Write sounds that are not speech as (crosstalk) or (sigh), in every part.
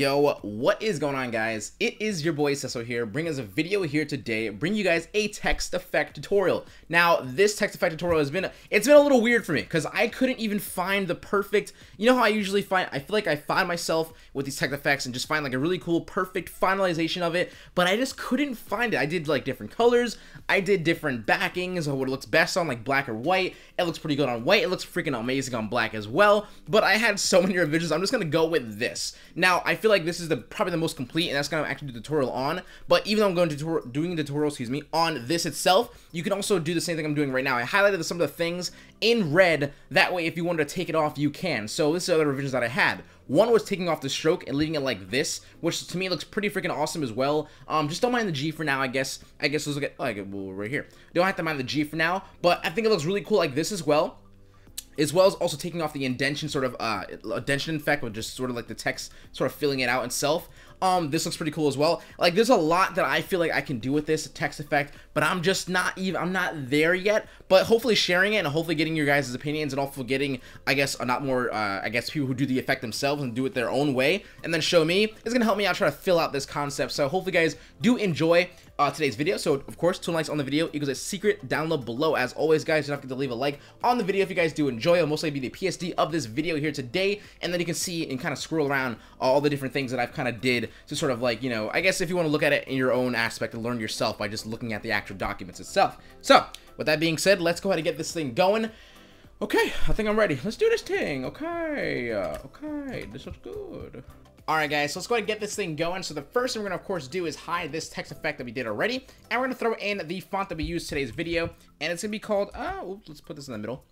É Miguel what is going on guys? It is your boy Seso here, bringing us a video here today, bring you guys a text effect tutorial. Now, this text effect tutorial has been, it's been a little weird for me, because I couldn't even find the perfect, you know how I usually find, I feel like I find myself with these text effects and just find like a really cool, perfect finalization of it, but I just couldn't find it. I did like different colors, I did different backings what it looks best on, like black or white. It looks pretty good on white, it looks freaking amazing on black as well, but I had so many revisions, I'm just gonna go with this. Now, I feel like this is the probably the most complete, and that's gonna actually do the tutorial on. But even though I'm going to doing the tutorial, excuse me, on this itself, you can also do the same thing I'm doing right now. I highlighted some of the things in red. That way, if you wanted to take it off, you can. So this is other revisions that I had. One was taking off the stroke and leaving it like this, which to me looks pretty freaking awesome as well. Um, just don't mind the G for now, I guess. I guess let's look at, like, well, right here. Don't have to mind the G for now, but I think it looks really cool like this as well as well as also taking off the indentation sort of uh, indentation effect with just sort of like the text sort of filling it out itself. Um, this looks pretty cool as well. Like, there's a lot that I feel like I can do with this text effect, but I'm just not even, I'm not there yet. But hopefully sharing it and hopefully getting your guys' opinions and also getting, I guess, a lot more, uh, I guess, people who do the effect themselves and do it their own way and then show me is to help me out try to fill out this concept. So hopefully guys do enjoy uh, today's video. So, of course, two likes on the video equals a secret download below. As always, guys, don't forget to leave a like on the video if you guys do enjoy. It'll mostly be the PSD of this video here today, and then you can see and kind of scroll around all the different things that I've kind of did to sort of like, you know, I guess if you want to look at it in your own aspect and learn yourself by just looking at the actual documents itself. So, with that being said, let's go ahead and get this thing going. Okay, I think I'm ready. Let's do this thing. Okay, uh, okay, this looks good. Alright guys, so let's go ahead and get this thing going. So the first thing we're going to of course do is hide this text effect that we did already. And we're going to throw in the font that we used today's video. And it's going to be called, uh, oops, let's put this in the middle.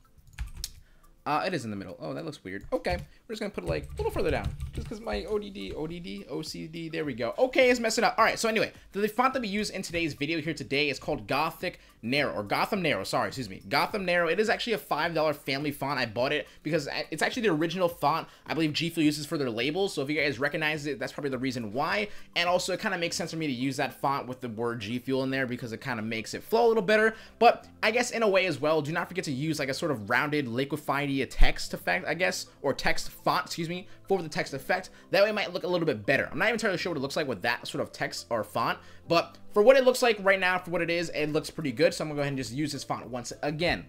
Uh, it is in the middle. Oh, that looks weird. Okay, we're just gonna put it like a little further down, just because my ODD, ODD, OCD, there we go. Okay, it's messing up. All right, so anyway, the, the font that we use in today's video here today is called Gothic Narrow, or Gotham Narrow, sorry, excuse me. Gotham Narrow, it is actually a $5 family font. I bought it because it's actually the original font I believe G Fuel uses for their labels, so if you guys recognize it, that's probably the reason why. And also, it kind of makes sense for me to use that font with the word G Fuel in there because it kind of makes it flow a little better, but I guess in a way as well, do not forget to use like a sort of rounded, liquefied text effect I guess, or text font, excuse me, for the text effect. That way it might look a little bit better. I'm not even entirely sure what it looks like with that sort of text or font, but for what it looks like right now, for what it is, it looks pretty good. So I'm gonna go ahead and just use this font once again.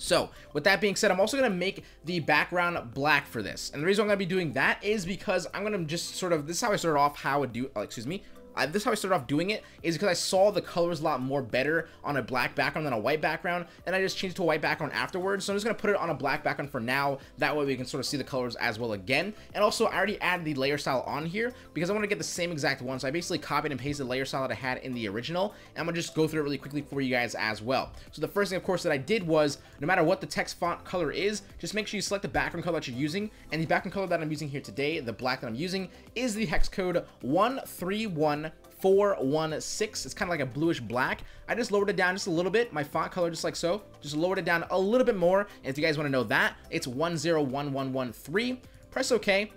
So, with that being said, I'm also going to make the background black for this. And the reason I'm going to be doing that is because I'm going to just sort of, this is how I started off how I do, uh, excuse me, I, this is how I started off doing it, is because I saw the colors a lot more better on a black background than a white background, and I just changed it to a white background afterwards, so I'm just going to put it on a black background for now, that way we can sort of see the colors as well again, and also I already added the layer style on here, because I want to get the same exact one, so I basically copied and pasted the layer style that I had in the original, and I'm going to just go through it really quickly for you guys as well. So the first thing, of course, that I did was, no matter what the text font color is, just make sure you select the background color that you're using, and the background color that I'm using here today, the black that I'm using, is the hex code 131 416. It's kind of like a bluish black. I just lowered it down just a little bit. My font color just like so. Just lowered it down a little bit more. And if you guys want to know that, it's 101113. Press OK.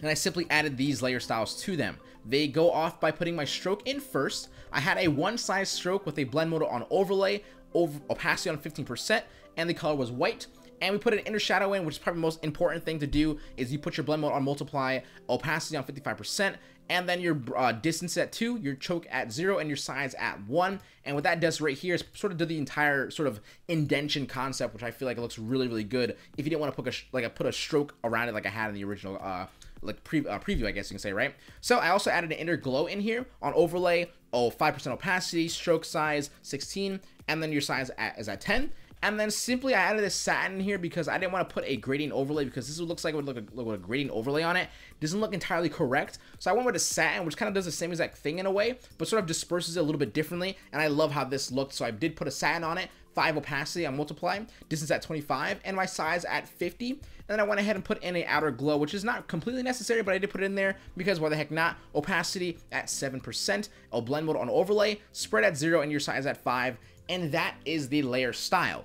And I simply added these layer styles to them. They go off by putting my stroke in first. I had a one size stroke with a blend mode on overlay, over opacity on 15%, and the color was white and we put an inner shadow in, which is probably the most important thing to do, is you put your blend mode on multiply, opacity on 55%, and then your uh, distance at 2, your choke at 0, and your size at 1. And what that does right here is sort of do the entire sort of indention concept, which I feel like it looks really, really good if you didn't want to put a, like, a, put a stroke around it like I had in the original uh, like pre uh, preview, I guess you can say, right? So I also added an inner glow in here on overlay, oh, 5% opacity, stroke size 16, and then your size at, is at 10. And then simply I added a satin here because I didn't want to put a gradient overlay because this looks like it would look, look a gradient overlay on it. Doesn't look entirely correct. So I went with a satin, which kind of does the same exact thing in a way, but sort of disperses it a little bit differently. And I love how this looked. So I did put a satin on it, 5 opacity on multiply, distance at 25, and my size at 50. And then I went ahead and put in a outer glow, which is not completely necessary, but I did put it in there because why the heck not? Opacity at 7%, a blend mode on overlay, spread at 0, and your size at 5 and that is the layer style.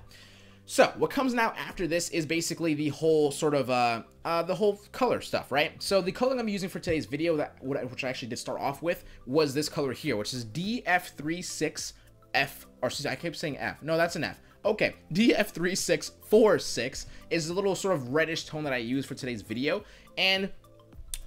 So what comes now after this is basically the whole sort of, uh, uh, the whole color stuff, right? So the color I'm using for today's video, that which I actually did start off with, was this color here, which is DF36F, or excuse I keep saying F. No, that's an F. Okay, DF3646 is a little sort of reddish tone that I use for today's video, and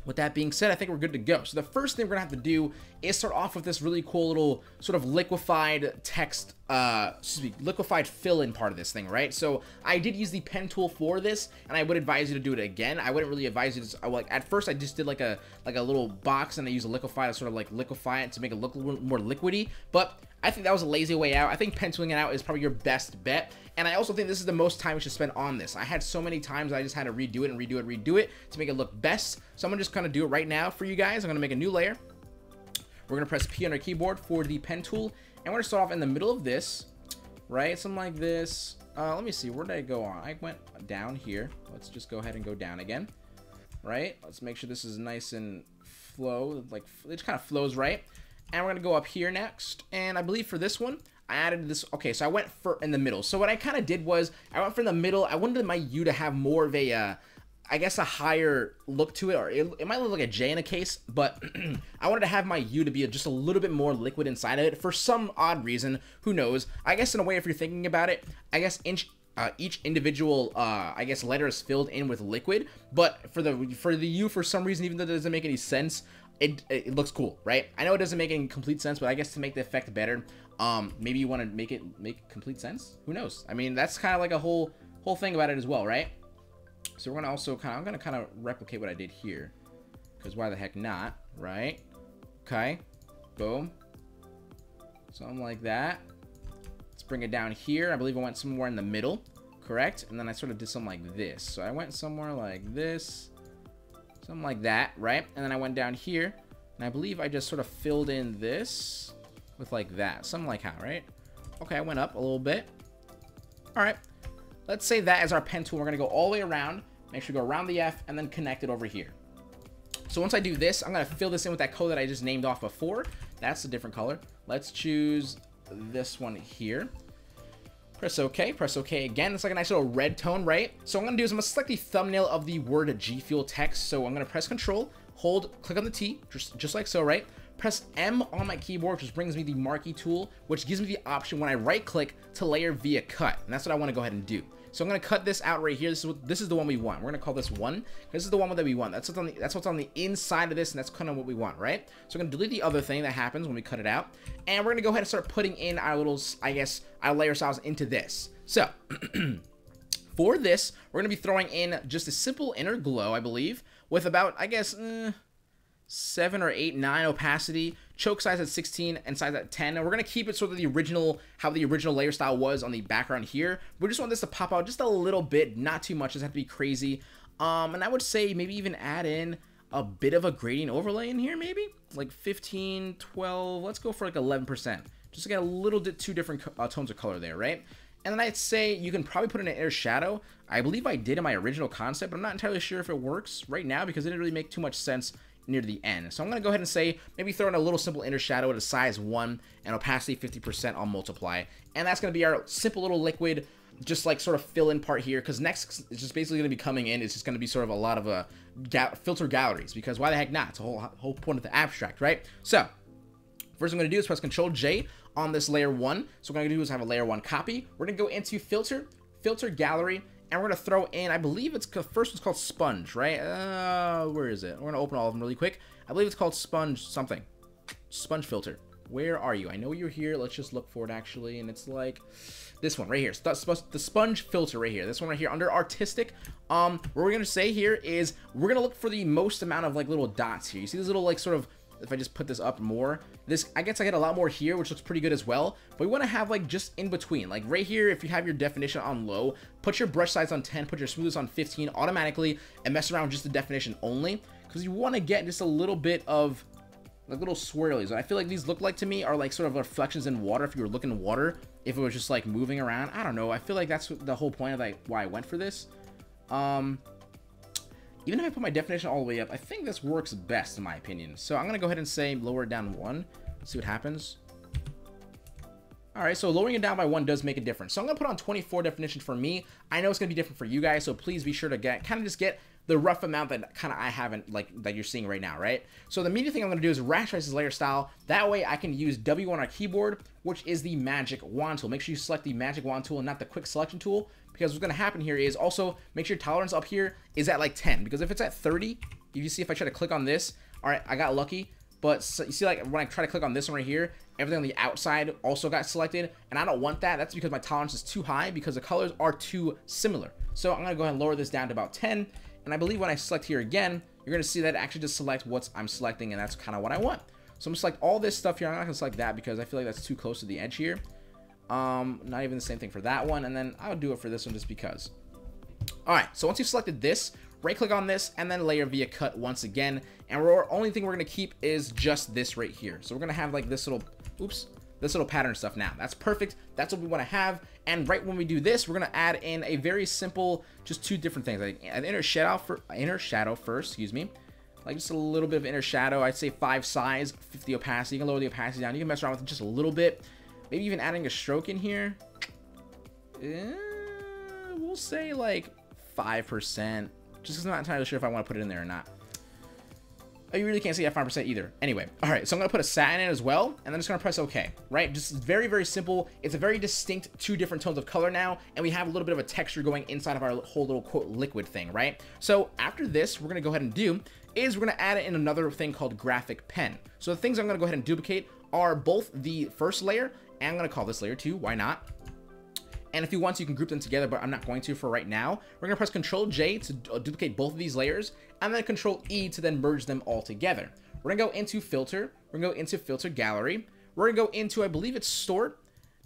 with that being said, I think we're good to go. So the first thing we're gonna have to do is start off with this really cool little sort of liquefied text, uh, excuse me, liquefied fill-in part of this thing, right? So I did use the pen tool for this, and I would advise you to do it again. I wouldn't really advise you to, like, at first I just did like a, like a little box and I used a liquefy to sort of like liquefy it to make it look more liquidy, but I think that was a lazy way out. I think penciling it out is probably your best bet. And I also think this is the most time you should spend on this. I had so many times I just had to redo it and redo it, redo it to make it look best. So I'm gonna just kind of do it right now for you guys. I'm gonna make a new layer. We're gonna press P on our keyboard for the pen tool. And we're gonna start off in the middle of this, right? Something like this. Uh, let me see, where did I go on? I went down here. Let's just go ahead and go down again, right? Let's make sure this is nice and flow, like it kind of flows right. And we're gonna go up here next. And I believe for this one, I added this. Okay, so I went for in the middle. So what I kind of did was I went for the middle. I wanted my U to have more of a, uh, I guess a higher look to it, or it, it might look like a J in a case, but (clears throat) I wanted to have my U to be just a little bit more liquid inside of it for some odd reason. Who knows? I guess in a way, if you're thinking about it, I guess inch uh, each individual, uh, I guess, letter is filled in with liquid. But for the for the U, for some reason, even though that doesn't make any sense, it, it looks cool, right? I know it doesn't make any complete sense, but I guess to make the effect better, um, maybe you want to make it make complete sense. Who knows? I mean, that's kind of like a whole whole thing about it as well, right? So we're gonna also kind of I'm gonna kind of replicate what I did here, because why the heck not, right? Okay, boom, something like that. Let's bring it down here. I believe I went somewhere in the middle, correct? And then I sort of did something like this. So I went somewhere like this Something like that, right? And then I went down here, and I believe I just sort of filled in this with like that. Something like how, right? Okay, I went up a little bit. All right. Let's say that as our pen tool. We're going to go all the way around. Make sure to go around the F and then connect it over here. So once I do this, I'm going to fill this in with that code that I just named off before. That's a different color. Let's choose this one here. Press OK, press OK again. It's like a nice little red tone, right? So I'm gonna do is I'm gonna select the thumbnail of the word G Fuel text. So I'm gonna press Control, hold, click on the T, just, just like so, right? Press M on my keyboard, which brings me the marquee tool, which gives me the option when I right click to layer via cut. And that's what I wanna go ahead and do. So I'm gonna cut this out right here. This is what this is the one we want. We're gonna call this one. This is the one that we want. That's what's on the that's what's on the inside of this, and that's kind of what we want, right? So I'm gonna delete the other thing that happens when we cut it out, and we're gonna go ahead and start putting in our little, I guess, our layer styles into this. So (clears throat) for this, we're gonna be throwing in just a simple inner glow, I believe, with about, I guess. Eh, 7 or 8, 9 opacity, choke size at 16 and size at 10. And we're going to keep it sort of the original, how the original layer style was on the background here. We just want this to pop out just a little bit, not too much, doesn't have to be crazy. Um, and I would say maybe even add in a bit of a gradient overlay in here, maybe? Like 15, 12, let's go for like 11%. Just to get a little bit two different uh, tones of color there, right? And then I'd say you can probably put in an inner shadow. I believe I did in my original concept, but I'm not entirely sure if it works right now because it didn't really make too much sense near the end. So I'm going to go ahead and say maybe throw in a little simple inner shadow at a size 1 and opacity 50% on multiply. And that's going to be our simple little liquid just like sort of fill in part here because next is just basically going to be coming in it's just going to be sort of a lot of a uh, ga filter galleries because why the heck not it's a whole whole point of the abstract right so first I'm going to do is press control J on this layer 1 so what I'm going to do is have a layer 1 copy we're going to go into filter filter gallery and we're going to throw in, I believe it's, first one's called Sponge, right? Uh, where is it? We're going to open all of them really quick. I believe it's called Sponge something. Sponge filter. Where are you? I know you're here. Let's just look for it, actually. And it's like this one right here. The sponge filter right here. This one right here under artistic. Um, what we're going to say here is we're going to look for the most amount of like little dots here. You see these little like sort of if I just put this up more, this, I guess I get a lot more here, which looks pretty good as well, but we want to have like just in between, like right here, if you have your definition on low, put your brush size on 10, put your smoothness on 15 automatically, and mess around just the definition only, because you want to get just a little bit of like little swirlies. And I feel like these look like to me are like sort of reflections in water if you were looking in water, if it was just like moving around. I don't know. I feel like that's the whole point of like why I went for this. Um, even if I put my definition all the way up, I think this works best in my opinion. So I'm going to go ahead and say lower it down one. See what happens. Alright, so lowering it down by one does make a difference. So I'm to put on 24 definition for me. I know it's to be different for you guys, so please be sure to get kind of just get the rough amount that kind of I haven't, like, that you're seeing right now, right? So the immediate thing I'm going to do is rasterize this layer style. That way I can use W on our keyboard, which is the magic wand tool. Make sure you select the magic wand tool and not the quick selection tool, because what's going to happen here is also make sure tolerance up here is at like 10 because if it's at 30 if you see if I try to click on this, all right, I got lucky. But so, you see, like when I try to click on this one right here, everything on the outside also got selected, and I don't want that. That's because my tolerance is too high because the colors are too similar. So I'm gonna go ahead and lower this down to about 10, and I believe when I select here again, you're gonna see that actually just select what I'm selecting, and that's kind of what I want. So I'm gonna select all this stuff here. I'm not gonna select that because I feel like that's too close to the edge here. Um, not even the same thing for that one, and then I'll do it for this one just because. All right, so once you've selected this, right click on this and then layer via cut once again. And our only thing we're gonna keep is just this right here. So we're gonna have like this little, oops, this little pattern stuff now. That's perfect. That's what we wanna have. And right when we do this, we're gonna add in a very simple, just two different things. Like an inner shadow for inner shadow first, excuse me. Like just a little bit of inner shadow. I'd say five size, 50 opacity. You can lower the opacity down. You can mess around with it just a little bit. Maybe even adding a stroke in here. Eh, we'll say like 5%. Just because I'm not entirely sure if I want to put it in there or not. Oh, you really can't see that 5% either. Anyway, all right, so I'm to put a satin in as well, and then just going to press OK, right? Just very, very simple. It's a very distinct two different tones of color now, and we have a little bit of a texture going inside of our whole little, quote, liquid thing, right? So after this, we're to go ahead and do is we're to add in another thing called graphic pen. So the things I'm to go ahead and duplicate are both the first layer, and I'm to call this layer 2, why not? And if you want to, you can group them together, but I'm not going to for right now. We're gonna press Control J to uh, duplicate both of these layers, and then Control E to then merge them all together. We're gonna go into Filter, we're gonna go into Filter Gallery, we're gonna go into, I believe it's Stort,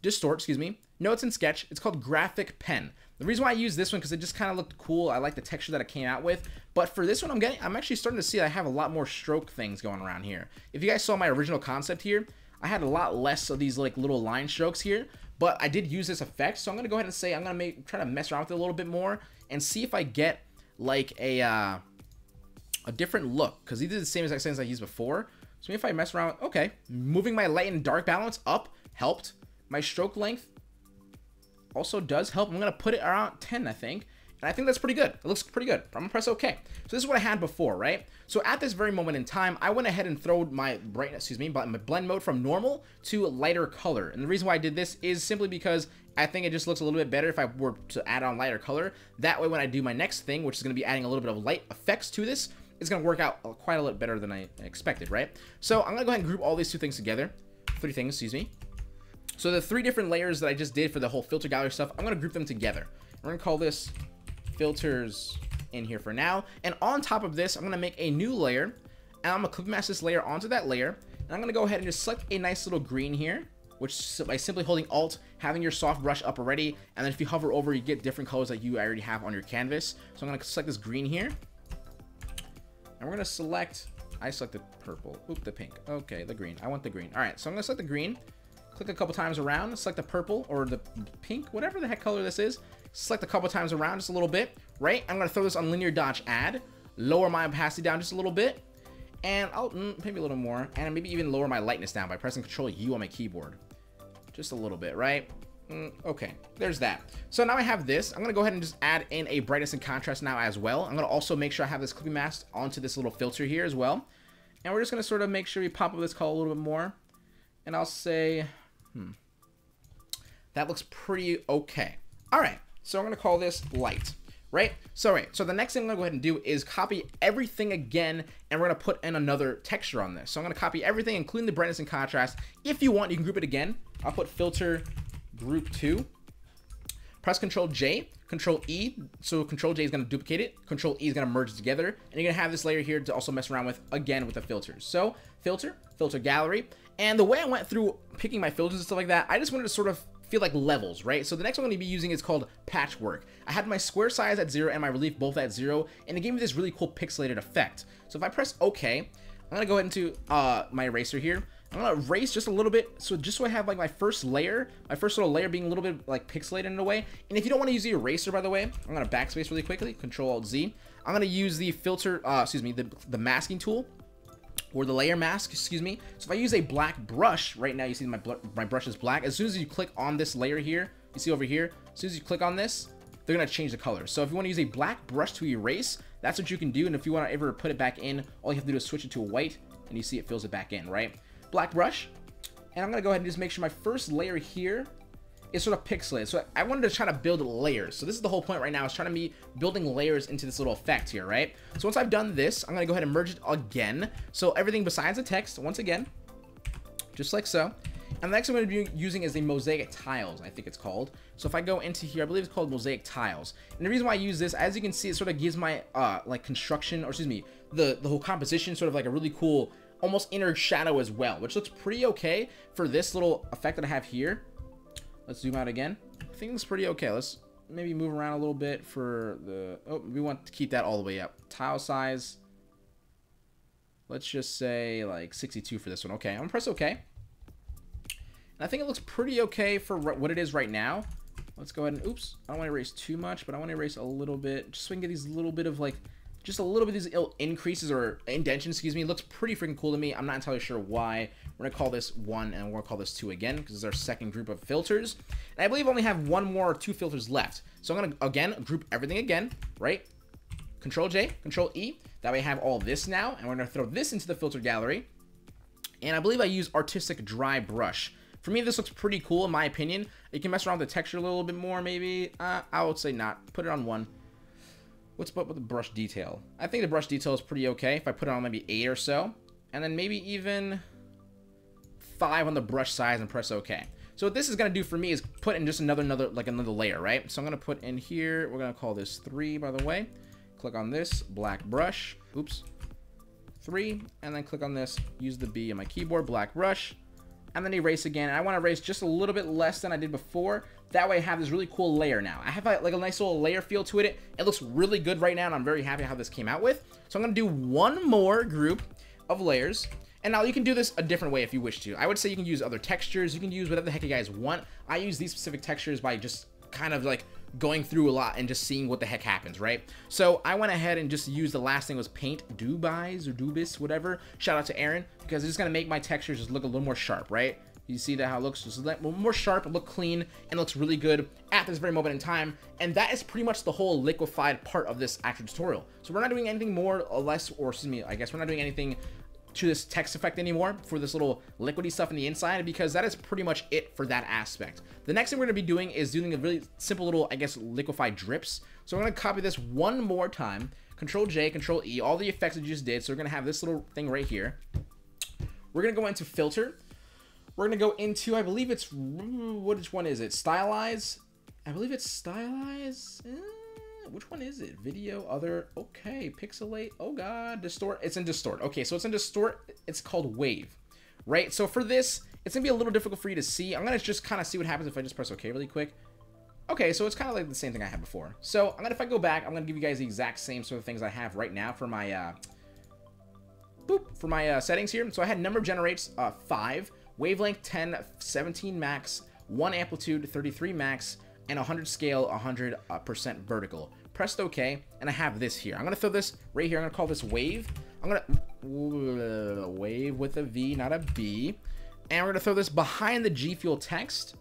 Distort, excuse me. No, it's in Sketch, it's called Graphic Pen. The reason why I use this one, because it just kind of looked cool, I like the texture that it came out with, but for this one, I'm getting, I'm actually starting to see I have a lot more stroke things going around here. If you guys saw my original concept here, I had a lot less of these like little line strokes here, but I did use this effect, so I'm gonna go ahead and say I'm gonna make try to mess around with it a little bit more and see if I get like a uh, a different look because these are the same exact things I used before. So if I mess around, okay, moving my light and dark balance up helped. My stroke length also does help. I'm gonna put it around 10, I think. And I think that's pretty good. It looks pretty good. I'm gonna press OK. So this is what I had before, right? So at this very moment in time, I went ahead and threw my brightness, excuse me, but my blend mode from normal to lighter color. And the reason why I did this is simply because I think it just looks a little bit better if I were to add on lighter color. That way when I do my next thing, which is gonna be adding a little bit of light effects to this, it's gonna work out quite a lot better than I expected, right? So I'm gonna go ahead and group all these two things together. Three things, excuse me. So the three different layers that I just did for the whole filter gallery stuff, I'm gonna group them together. We're gonna call this filters in here for now. And on top of this, I'm going to make a new layer. And I'm going to click mask this layer onto that layer. And I'm going to go ahead and just select a nice little green here. Which by simply holding Alt, having your soft brush up already. And then if you hover over, you get different colors that you already have on your canvas. So I'm to select this green here. And we're to select... I selected purple. Oop, the pink. Okay, the green. I want the green. All right, so I'm to select the green click a couple times around, select the purple or the pink, whatever the heck color this is, select a couple times around just a little bit, right? I'm gonna throw this on linear dodge add, lower my opacity down just a little bit, and I'll mm, maybe a little more, and maybe even lower my lightness down by pressing Control U on my keyboard. Just a little bit, right? Mm, okay, there's that. So now I have this. I'm gonna go ahead and just add in a brightness and contrast now as well. I'm gonna also make sure I have this clipping mask onto this little filter here as well. And we're just gonna sort of make sure we pop up this color a little bit more. And I'll say, Hmm. That looks pretty okay. All right, so I'm gonna call this light, right? So right, so the next thing I'm gonna go ahead and do is copy everything again, and we're gonna put in another texture on this. So I'm gonna copy everything, including the brightness and contrast. If you want, you can group it again. I'll put filter group two. Press Control J, Control E. So Control J is gonna duplicate it. Control E is gonna merge it together, and you're gonna have this layer here to also mess around with again with the filters. So filter, filter gallery, and the way I went through picking my filters and stuff like that, I just wanted to sort of feel like levels, right? So the next one I'm going to be using is called Patchwork. I had my square size at zero and my relief both at zero, and it gave me this really cool pixelated effect. So if I press OK, I'm going to go ahead into uh, my eraser here. I'm going to erase just a little bit, so just so I have like my first layer, my first little layer being a little bit like pixelated in a way. And if you don't want to use the eraser, by the way, I'm going to backspace really quickly, Control Alt Z. I'm going to use the filter, uh, excuse me, the, the masking tool or the layer mask, excuse me. So if I use a black brush, right now you see my, my brush is black. As soon as you click on this layer here, you see over here, as soon as you click on this, they're gonna change the color. So if you wanna use a black brush to erase, that's what you can do. And if you wanna ever put it back in, all you have to do is switch it to a white and you see it fills it back in, right? Black brush. And I'm gonna go ahead and just make sure my first layer here is sort of pixelated. So I wanted to try to build layers. So this is the whole point right now, is trying to be building layers into this little effect here, right? So once I've done this, I'm gonna go ahead and merge it again. So everything besides the text, once again, just like so. And the next I'm going to be using is the mosaic tiles, I think it's called. So if I go into here, I believe it's called mosaic tiles. And the reason why I use this, as you can see, it sort of gives my, uh, like, construction, or excuse me, the, the whole composition sort of like a really cool, almost inner shadow as well, which looks pretty okay for this little effect that I have here. Let's zoom out again. Things pretty okay. Let's maybe move around a little bit for the... Oh, we want to keep that all the way up. Tile size. Let's just say like 62 for this one. Okay, I'm gonna press OK. And I think it looks pretty okay for what it is right now. Let's go ahead and, oops, I don't want to erase too much, but I want to erase a little bit, just so we can get these little bit of like, just a little bit of these increases or indentions, excuse me. Looks pretty freaking cool to me. I'm not entirely sure why. We're going to call this one and we're going to call this two again because it's our second group of filters. And I believe I only have one more or two filters left. So I'm going to, again, group everything again, right? Control J, Control E. That way I have all this now. And we're going to throw this into the filter gallery. And I believe I use Artistic Dry Brush. For me, this looks pretty cool in my opinion. You can mess around with the texture a little bit more, maybe. Uh, I would say not. Put it on one. What's up with the brush detail? I think the brush detail is pretty okay. If I put it on maybe 8 or so. And then maybe even 5 on the brush size and press OK. So what this is going to do for me is put in just another, another, like another layer, right? So I'm going to put in here, we're going to call this 3, by the way. Click on this, black brush. Oops. 3. And then click on this, use the B on my keyboard, black brush and then erase again. And I want to erase just a little bit less than I did before. That way I have this really cool layer now. I have like a nice little layer feel to it. It looks really good right now, and I'm very happy how this came out with. So I'm going to do one more group of layers. And now you can do this a different way if you wish to. I would say you can use other textures. You can use whatever the heck you guys want. I use these specific textures by just kind of like going through a lot and just seeing what the heck happens, right? So I went ahead and just used the last thing was paint Dubis or Dubis, whatever. Shout out to Aaron because it's just gonna make my textures just look a little more sharp, right? You see that how it looks just more sharp, look clean, and looks really good at this very moment in time. And that is pretty much the whole liquefied part of this actual tutorial. So we're not doing anything more or less, or excuse me, I guess we're not doing anything to this text effect anymore for this little liquidy stuff in the inside because that is pretty much it for that aspect. The next thing we're going to be doing is doing a really simple little, I guess, liquefied drips. So I'm going to copy this one more time. Control J, Control E, all the effects that you just did. So we're going to have this little thing right here. We're going to go into filter. We're going to go into, I believe it's, what which one is it? Stylize. I believe it's stylize. Eh which one is it? Video, other, okay, pixelate, oh god, distort, it's in distort. Okay, so it's in distort, it's called wave, right? So for this, it's gonna be a little difficult for you to see. I'm gonna just kind of see what happens if I just press okay really quick. Okay, so it's kind of like the same thing I had before. So I'm gonna, if I go back, I'm gonna give you guys the exact same sort of things I have right now for my, uh, boop, for my uh, settings here. So I had number generates uh, 5, wavelength 10, 17 max, 1 amplitude, 33 max, and 100 scale, 100% uh, vertical. Pressed OK, and I have this here. I'm going to throw this right here. I'm going to call this wave. I'm going to... Wave with a V, not a B. And we're going to throw this behind the G Fuel text.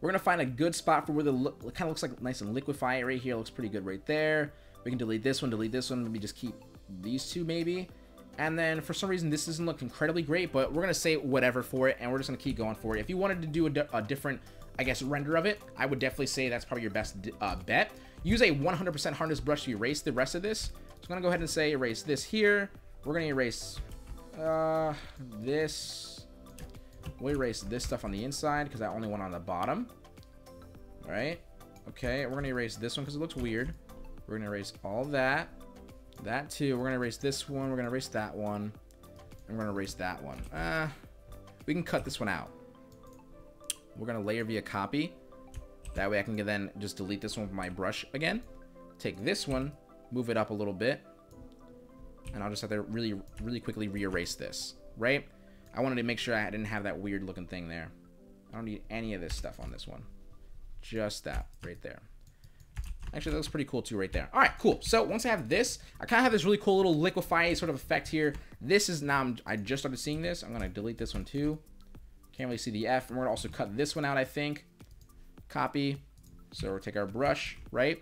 We're going to find a good spot for where the look, kind of looks like nice and liquefy it right here. Looks pretty good right there. We can delete this one, delete this one. Maybe just keep these two maybe. And then for some reason, this doesn't look incredibly great, but we're going to say whatever for it, and we're just going to keep going for it. If you wanted to do a, a different I guess, render of it, I would definitely say that's probably your best uh, bet. Use a 100% hardness brush to erase the rest of this. So I'm to go ahead and say erase this here. We're to erase uh, this. We'll erase this stuff on the inside because I only went on the bottom. All right. Okay, we're to erase this one because it looks weird. We're to erase all that. That too. We're to erase this one. We're to erase that one. And we're to erase that one. Uh, we can cut this one out. We're going to layer via copy. That way I can then just delete this one with my brush again. Take this one, move it up a little bit. And I'll just have to really, really quickly re-erase this, right? I wanted to make sure I didn't have that weird looking thing there. I don't need any of this stuff on this one. Just that right there. Actually, that looks pretty cool too right there. All right, cool. So once I have this, I kind of have this really cool little liquefy sort of effect here. This is now, I'm, I just started seeing this. I'm going to delete this one too. Can't really see the F. And we're going to also cut this one out, I think. Copy. So we'll take our brush, right?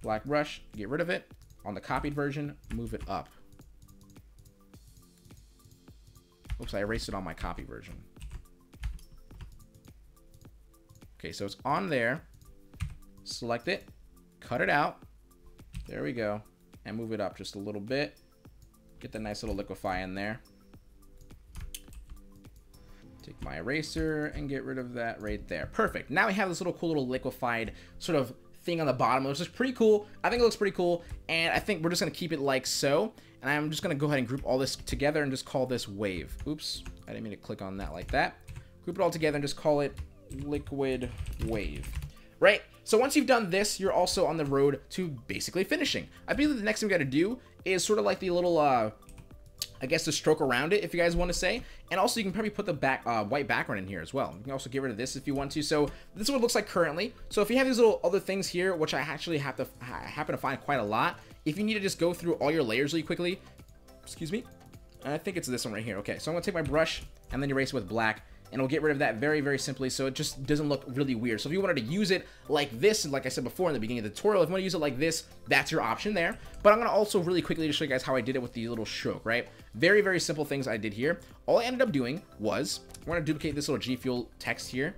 Black brush, get rid of it. On the copied version, move it up. Oops, I erased it on my copy version. Okay, so it's on there. Select it, cut it out. There we go. And move it up just a little bit. Get the nice little liquefy in there. Take my eraser and get rid of that right there. Perfect. Now we have this little cool little liquefied sort of thing on the bottom, which is pretty cool. I think it looks pretty cool, and I think we're just going to keep it like so. And I'm just going to go ahead and group all this together and just call this wave. Oops, I didn't mean to click on that like that. Group it all together and just call it liquid wave. Right? So once you've done this, you're also on the road to basically finishing. I believe the next thing we got to do is sort of like the little uh, I guess, the stroke around it, if you guys want to say. And also, you can probably put the back uh, white background in here as well. You can also get rid of this if you want to. So this is what it looks like currently. So if you have these little other things here, which I actually have to I happen to find quite a lot, if you need to just go through all your layers really quickly, excuse me, I think it's this one right here. Okay, so I'm gonna take my brush and then erase it with black and it'll get rid of that very, very simply so it just doesn't look really weird. So if you wanted to use it like this, like I said before in the beginning of the tutorial, if you want to use it like this, that's your option there. But I'm going to also really quickly just show you guys how I did it with the little stroke, right? Very, very simple things I did here. All I ended up doing was, we're going to duplicate this little G Fuel text here.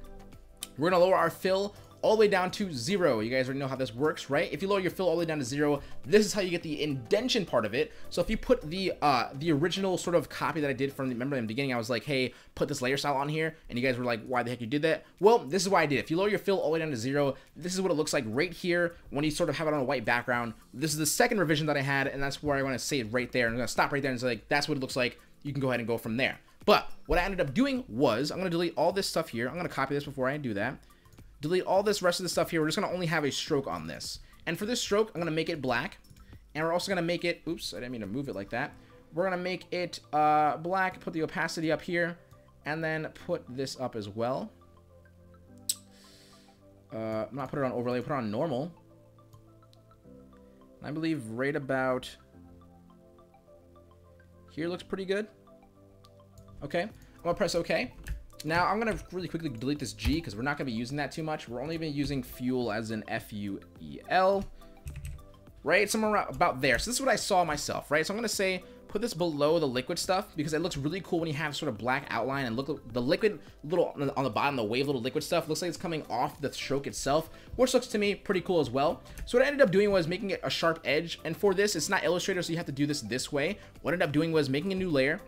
We're going to lower our fill all the way down to zero. You guys already know how this works, right? If you lower your fill all the way down to zero, this is how you get the indention part of it. So if you put the uh, the original sort of copy that I did from the, remember in the beginning, I was like, hey, put this layer style on here. And you guys were like, why the heck you did that? Well, this is why I did. It. If you lower your fill all the way down to zero, this is what it looks like right here when you sort of have it on a white background. This is the second revision that I had, and that's where I want to say it right there. I'm going to stop right there and say, like, that's what it looks like. You can go ahead and go from there. But what I ended up doing was, I'm going to delete all this stuff here. I'm going to copy this before I do that delete all this rest of the stuff here. We're just going to only have a stroke on this. And for this stroke, I'm going to make it black. And we're also going to make it, oops, I didn't mean to move it like that. We're going to make it uh, black, put the opacity up here, and then put this up as well. Uh, I'm not put it on overlay, put it on normal. I believe right about here looks pretty good. Okay, I'm gonna press OK. Now, I'm going to really quickly delete this G because we're not going to be using that too much. We're only going to be using fuel as in F-U-E-L. Right? Somewhere around about there. So this is what I saw myself, right? So I'm going to say put this below the liquid stuff because it looks really cool when you have sort of black outline and look the liquid little on the bottom, the wave little liquid stuff looks like it's coming off the stroke itself, which looks to me pretty cool as well. So what I ended up doing was making it a sharp edge. And for this, it's not Illustrator, so you have to do this this way. What I ended up doing was making a new layer,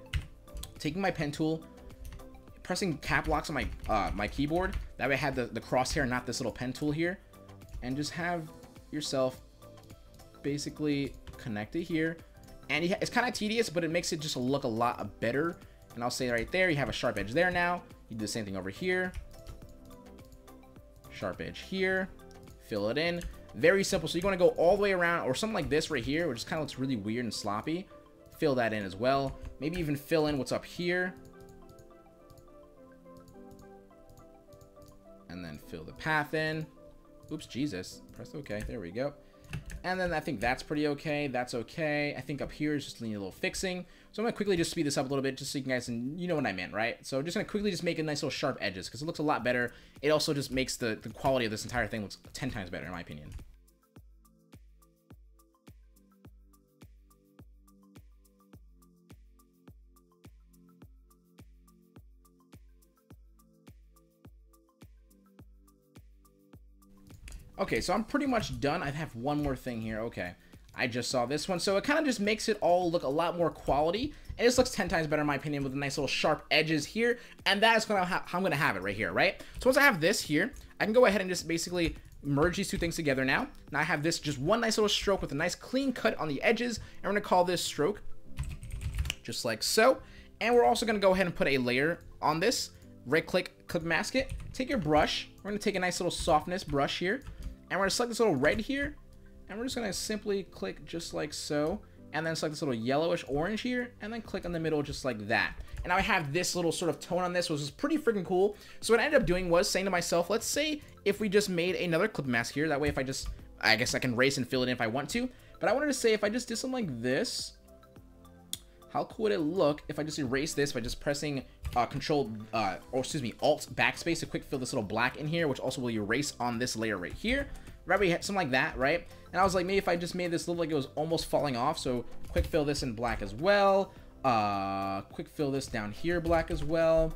taking my pen tool, pressing cap locks on my uh, my keyboard. That way I had the, the crosshair, not this little pen tool here. And just have yourself basically connected here. And it's kind of tedious, but it makes it just look a lot better. And I'll say right there, you have a sharp edge there now. You do the same thing over here. Sharp edge here. Fill it in. Very simple. So you're going to go all the way around or something like this right here, which just kind of looks really weird and sloppy. Fill that in as well. Maybe even fill in what's up here. And then fill the path in. Oops, Jesus. Press OK. There we go. And then I think that's pretty okay. That's okay. I think up here is just a little fixing. So I'm going to quickly just speed this up a little bit just so you guys can, you know what I meant, right? So I'm just going to quickly just make a nice little sharp edges because it looks a lot better. It also just makes the, the quality of this entire thing looks 10 times better in my opinion. Okay, so I'm pretty much done. I have one more thing here. Okay. I just saw this one. So it kind of just makes it all look a lot more quality. And this looks 10 times better in my opinion with the nice little sharp edges here. And that is gonna how I'm going to have it right here, right? So once I have this here, I can go ahead and just basically merge these two things together now. Now I have this just one nice little stroke with a nice clean cut on the edges. And we're going to call this stroke just like so. And we're also going to go ahead and put a layer on this. Right click, click mask it. Take your brush. We're going to take a nice little softness brush here and we're to select this little red here. And we're just to simply click just like so. And then select this little yellowish orange here. And then click on the middle just like that. And I have this little sort of tone on this, which is pretty freaking cool. So what I ended up doing was saying to myself, let's say if we just made another clip mask here. That way if I just, I guess I can erase and fill it in if I want to. But I wanted to say if I just did something like this, how cool would it look if I just erase this by just pressing uh, Control, uh, or excuse me, Alt Backspace to quick fill this little black in here, which also will erase on this layer right here. Right, we had something like that, right? And I was like, maybe if I just made this look like it was almost falling off, so quick fill this in black as well. Uh, quick fill this down here black as well.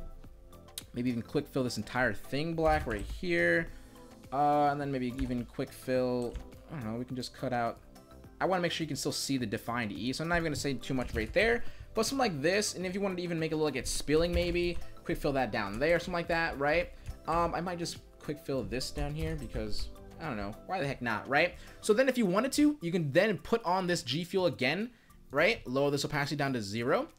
Maybe even quick fill this entire thing black right here. Uh, and then maybe even quick fill, I don't know, we can just cut out. I want to make sure you can still see the defined E, so I'm not even going to say too much right there. But something like this, and if you wanted to even make it look like it's spilling maybe, quick fill that down there, something like that, right? Um, I might just quick fill this down here because I don't know. Why the heck not, right? So then if you wanted to, you can then put on this G Fuel again, right? Lower this opacity down to zero.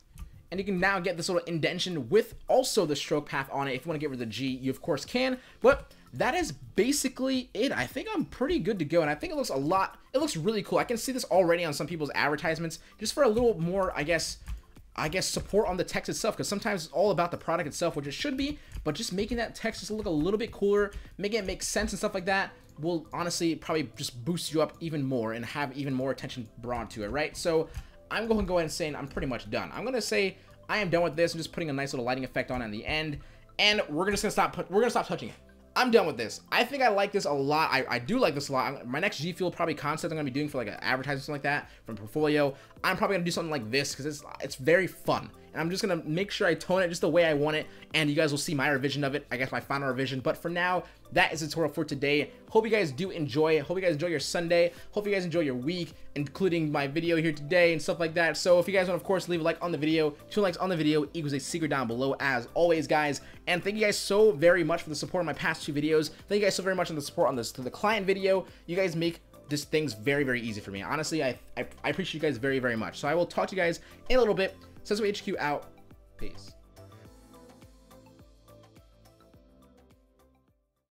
And you can now get this little indentation with also the stroke path on it. If you want to get rid of the G, you of course can. But that is basically it. I think I'm pretty good to go. And I think it looks a lot, it looks really cool. I can see this already on some people's advertisements. Just for a little more, I guess, I guess, support on the text itself, because sometimes it's all about the product itself, which it should be, but just making that text just look a little bit cooler, making it make sense and stuff like that, will honestly probably just boost you up even more and have even more attention brought to it, right? So I'm going to go ahead and say I'm pretty much done. I'm going to say I am done with this. I'm just putting a nice little lighting effect on at the end, and we're just going to stop, we're going to stop touching it. I'm done with this. I think I like this a lot. I, I do like this a lot. My next G Fuel probably concept I'm gonna be doing for like an advertisement something like that from portfolio. I'm probably gonna do something like this because it's it's very fun. And I'm just gonna make sure I tone it just the way I want it. And you guys will see my revision of it. I guess my final revision. But for now, that is the tutorial for today. Hope you guys do enjoy it. Hope you guys enjoy your Sunday. Hope you guys enjoy your week, including my video here today and stuff like that. So if you guys want, of course, leave a like on the video. Two likes on the video equals a secret down below, as always, guys. And thank you guys so very much for the support on my past two videos. Thank you guys so very much on the support on this to the client video. You guys make this thing's very, very easy for me. Honestly, I, I, I appreciate you guys very, very much. So I will talk to you guys in a little bit. Seso HQ out. Peace.